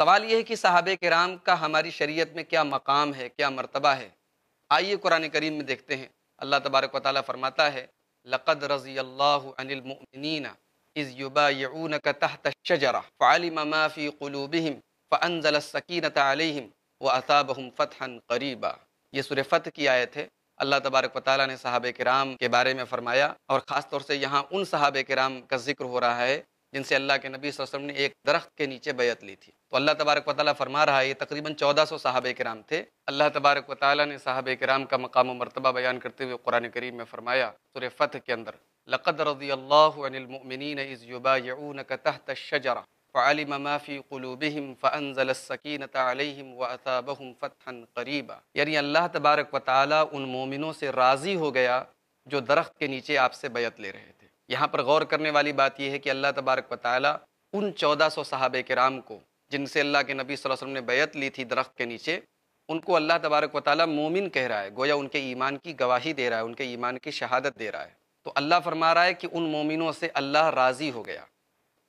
सवाल यह है कि साहब कराम का हमारी शरीयत में क्या मकाम है, क्या मरतबा है? आइए कुरान करीम में देखते हैं। अल्लाह तबारक वाली फरमाता है, लक़द रज़ी अल्लाहमिन इज़ युबायून का तहत शजरा फ़ालिम माफ़ी क़लूबिहिम, फ़अनज़ल सकीनत अलैहिम व असाबहुम फ़तहन करीबा। ये सुर फ़त की आयत है। अल्लाह तबारक वाली ने साहब कराम के बारे में फरमाया और ख़ास तौर से यहाँ उन साहब कराम का ज़िक्र हो रहा है जिनसे अल्लाह के नबी वसल्लम ने एक दरख्त के नीचे बैत ली थी। तो अल्लाह तबारक वाली फरमा रहा है, ये तकरीबन चौदह सौ साहब कराम थे। अल्लाह तबारक वाली ने साहब कराम का मकाम मरतबा बयान करते हुए कुरान करीम में फरमाया सुर फ़त के अंदर, लक़द रज़ी अल्लामिन इज़ युबायून का तहत शजरा फ़ालिम माफ़ी क़लूबिहिम फ़अनज़ल सकीनत अलैहिम व असाबहुम फ़तहन करीबा। यानी अल्लाह तबारक व ताली उन मोमिनों से राज़ी हो गया, जो दरख्त के नीचे आपसे बैत ले रहे थे। यहाँ पर गौर करने वाली बात यह है कि अल्लाह तबारक वाली उन चौदह सौ साहब कराम को, जिनसे अल्लाह के नबी वसल्लम ने बैत ली थी दरख्त के नीचे, उनको अल्लाह तबारक वाली मोमिन कह रहा है, गोया उनके ईमान की गवाही दे रहा है, उनके ईमान की शहादत दे रहा है। तो अल्लाह फरमा रहा है कि उन मोमिनों से अल्लाह राज़ी हो गया।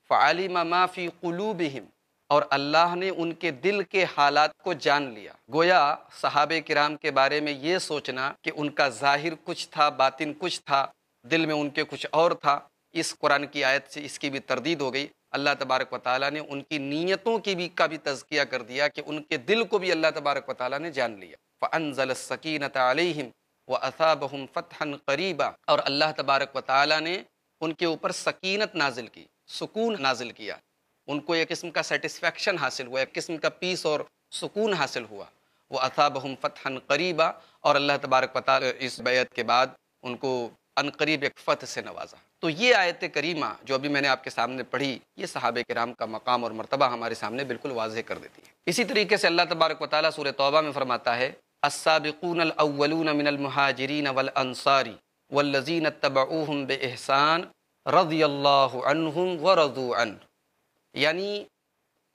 फ़ालिम माफ़ी क़लूबहिम, और अल्लाह ने उनके दिल के हालात को जान लिया। गोया सहाब कराम के बारे में ये सोचना कि उनका ज़ाहिर कुछ था, बातिन कुछ था दिल में उनके कुछ और था। इस कुरान की आयत से इसकी भी तरदीद हो गई। अल्लाह तबारक वाली ने उनकी नीयतों की भी का भी तजकिया कर दिया कि उनके दिल को भी अल्लाह तबारक वाली ने जान लिया। फ़नज़ल सकीनत अलैहिम व असाबहम फ़तहन करीबा। और अल्लाह तबारक वाली ने उनके ऊपर सकीनत नाजिल की, सुकून नाजिल किया। उनको एक किस्म का सेटिस्फेक्शन हासिल हुआ, एक किस्म का पीस और सुकून हासिल हुआ। वह असाबहम फ़तहन करीबा। और अल्लाह तबारक वाली इस बैत के बाद उनको अनकरीब एक फ़त से नवाजा। तो ये आयत करीमा जो अभी मैंने आपके सामने पढ़ी, ये सहाब कराम का मकाम और मरतबा हमारे सामने बिल्कुल वाजह कर देती है। इसी तरीके से अल्लाह तबारक वाली सूर तौबा में फरमाता है असाबिकून अव्वलून मिनल मुहाजिरीन वल अंसारी वल्लजीन तबऊहम बेहसान रज़ी अल्लाहुम व रज़ू अन। यानी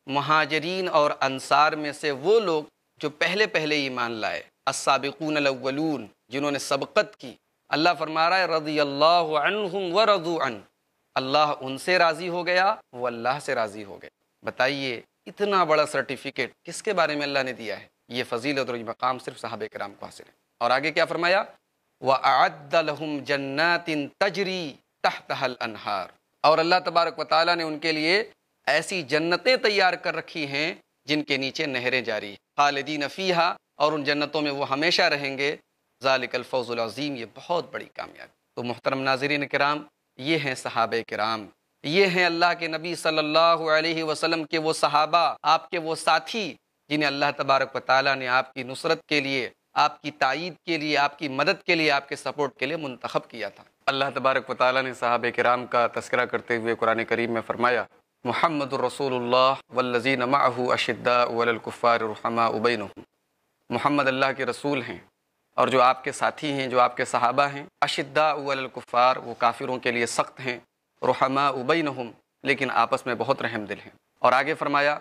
महाजरीन और अंसार में से वो लोग जो पहले पहले ईमान लाए असाबिकून अव्वलून जिन्होंने सबकत की अल्लाह फरमा रहा है रज़ी अल्लाह व रज़ू अन अल्लाह उनसे राज़ी हो गया, वो अल्लाह से राज़ी हो गए। बताइए, इतना बड़ा सर्टिफिकेट किसके बारे में अल्लाह ने दिया है? ये फजीलत और मकाम सिर्फ़ साहब कराम को हासिल है। और आगे क्या फरमाया? व आदलहम जन्नातिन तजरी तहतहल अनहार। और अल्लाह तबारक वाली ने उनके लिए ऐसी जन्नतें तैयार कर रखी हैं, जिनके नीचे नहरें जारी खालिदीन फ़ीहा, और उन जन्नतों में वो हमेशा रहेंगे। ज़ालिकल्फ़ौज़ुलज़ीम ये बहुत बड़ी कामयाबी। तो मोहतरम नाजरीन कराम, ये हैं सहाब कराम। ये हैं अल्लाह के नबी सल्लल्लाहु अलैहि वसल्लम के वो सहाबा, आपके वो साथी, जिन्हें अल्लाह तबारक ताली ने आपकी नुसरत के लिए, आपकी तायद के लिए, आपकी मदद के लिए, आपके सपोर्ट के लिए मुंतखब किया था। अल्लाह तबारक ताली ने साहब कराम का तस्करा करते हुए कुरान करीम में फरमाया मोहम्मद रसूलुल्लाह वल्लजीन माहू अशिद्दा वलकुफ़ार रहमा उबैन मोहम्मद अल्लाह के रसूल हैं। और जो आपके साथी हैं, जो आपके सहाबा हैं, अशिद्दा उलकुफ़ार वो काफिरों के लिए सख्त हैं, रहमा उबैन लेकिन आपस में बहुत रहम दिल हैं। और आगे फरमाया,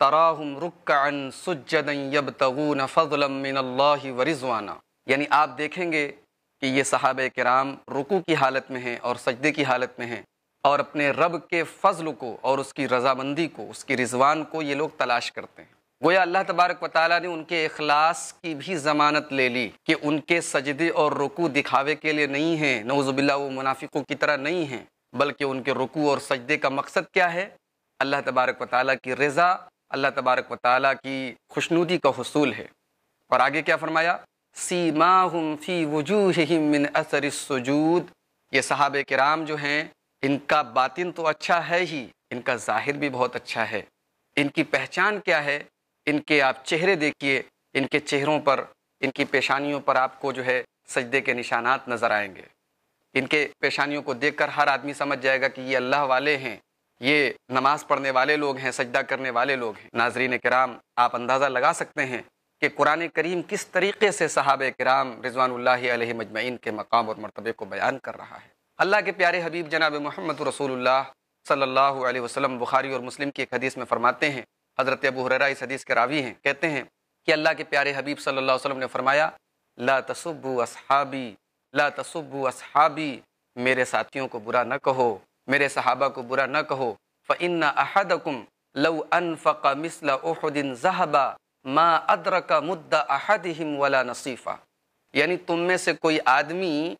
तराहम रुक्न सुजदन तगून व रिजवाना यानी आप देखेंगे कि ये सहाब कराम रुकू की हालत में हैं और सजदे की हालत में हैं और अपने रब के फ़ज़ल को और उसकी रजामंदी को, उसकी रिजवान को ये लोग तलाश करते हैं। गोया अल्लाह तबारक वाली ने उनके अखलास की भी ज़मानत ले ली कि उनके सजदे और रुकू दिखावे के लिए नहीं हैं नवज़बिल्ला मुनाफिकों की तरह नहीं हैं, बल्कि उनके रुकू और सजदे का मकसद क्या है? अल्लाह तबारक वाली की रज़ा, अल्लाह तबारक वाली की खुशनूदी का हसूल है। और आगे क्या फरमाया? सीमा फ़ी वजूहिम असर सजूद। ये सहाब कराम जो हैं, इनका बातिन तो अच्छा है ही, इनका ज़ाहिर भी बहुत अच्छा है। इनकी पहचान क्या है? इनके आप चेहरे देखिए, इनके चेहरों पर, इनकी पेशानियों पर आपको जो है सजदे के निशानात नज़र आएँगे। इनके पेशानियों को देखकर हर आदमी समझ जाएगा कि ये अल्लाह वाले हैं, ये नमाज़ पढ़ने वाले लोग हैं, सजदा करने वाले लोग हैं। नाजरीन कराम, आप अंदाज़ा लगा सकते हैं कि कुरान करीम किस तरीके से सहाब कराम रिजवान मजमैन के मकाम और मरतबे को बयान कर रहा है। अल्लाह के प्यारे हबीब जनाब मोहम्मद रसूलुल्लाह सल्लल्लाहु अलैहि वसल्लम बुखारी और मुस्लिम की एक हदीस में फरमाते हैं हज़रत अबू हुररा इस हदीस के रावी हैं। कहते हैं कि अल्लाह के प्यारे हबीब सल्लल्लाहु अलैहि ने फरमाया, ला तसुब्बु असहाबी, ला तसुब्बु असहाबी, मेरे साथियों को बुरा न कहो, मेरे सहाबा को बुरा न कहो। फ़िन अहदकुम लव अनफ़ मिसल उहदिन जहबा, मा अदरक मुद्दा अहदिम वला नसीफ़ा। यानी तुम में से कोई आदमी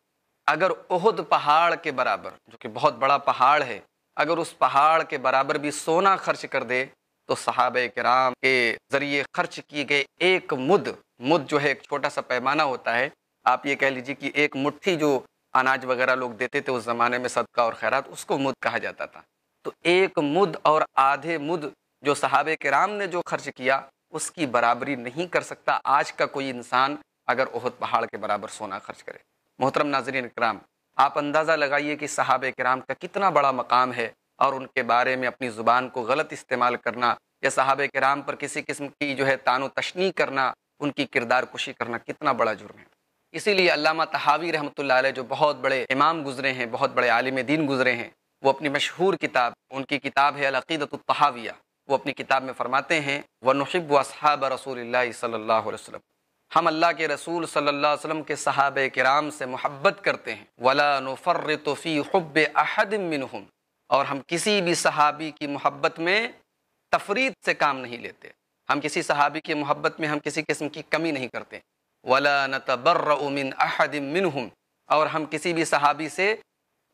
अगर उहद पहाड़ के बराबर, जो कि बहुत बड़ा पहाड़ है, अगर उस पहाड़ के बराबर भी सोना खर्च कर दे तो सहाब कराम के ज़रिए खर्च किए गए एक मुद मुद जो है एक छोटा सा पैमाना होता है। आप ये कह लीजिए कि एक मुट्ठी जो अनाज वगैरह लोग देते थे उस ज़माने में सदका और खैरात, उसको मुद कहा जाता था। तो एक मुद और आधे मुद जो सहाब कराम ने जो खर्च किया, उसकी बराबरी नहीं कर सकता। आज का कोई इंसान अगर ओहद पहाड़ के बराबर सोना खर्च करे। मोहतरम नाजरीन कराम, आप अंदाज़ा लगाइए कि सहाब कराम का कितना बड़ा मकाम है और उनके बारे में अपनी ज़ुबान को गलत इस्तेमाल करना या सहाब कराम पर किसी किस्म की जो है तानो तशनी करना, उनकी किरदार कुशी करना कितना बड़ा जुर्म है। इसीलिए अल्लामा तहावी रहमत जो बहुत बड़े इमाम गुजरे हैं, बहुत बड़े आलिम दीन गुजरे हैं, वो अपनी मशहूर किताब, उनकी किताब है अलक़ीदतहाविया वो अपनी किताब में फरमाते हैं, व नशिब वसहाब रसूल सल्ला हम अल्लाह के रसूल सल्लल्लाहु अलैहि वसल्लम के सहाब कराम से मोहब्बत करते हैं। वला नुफ़ी हब अहद मिनहुम। और हम किसी भी सहाबी की मोहब्बत में तफरीद से काम नहीं लेते। हम किसी सहाबी की मोहब्बत में हम किसी किस्म की कमी नहीं करते। वला नतबर्रमिन अहद मिनहुम। और हम किसी भी सहाबी से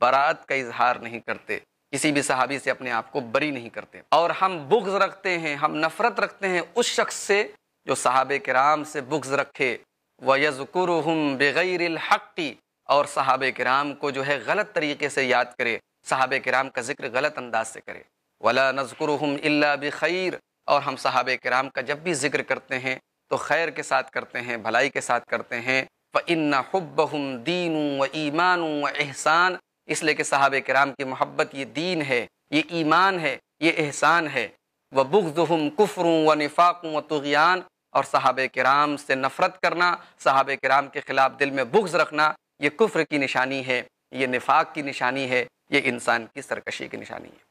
बरात का इजहार नहीं करते। किसी भी सहाबी से अपने आप को बरी नहीं करते। और हम बुग्ज रखते हैं, हम नफ़रत रखते हैं उस शख्स से जो सहाब कराम से बुग्ज रखे। व यज़कुरहम बग़ैर हक़ी और सहाब कराम को जो है गलत तरीके से याद करे। सहाब कराम का ज़िक्र गलत अंदाज से करे। वला नज़कुरहम बखैर और हम सहाब कराम का जब भी ज़िक्र करते हैं तो खैर के साथ करते हैं, भलाई के साथ करते हैं। व इन्ना हब्बहम दीन व ईमान व एहसान। इसलिए कि सहाब कराम की मोहब्बत ये दीन है, ये ईमान है, ये एहसान है। व बुग्ज़ुम कुफ्र व निफ़ाक़ व तुग़ियान। और सहाब कराम से नफ़रत करना, सहाब कराम के ख़िलाफ़ दिल में बुग्ज़ रखना, ये कुफ्र की निशानी है, ये निफाक की निशानी है। ये इंसान की सरकशी की निशानी है।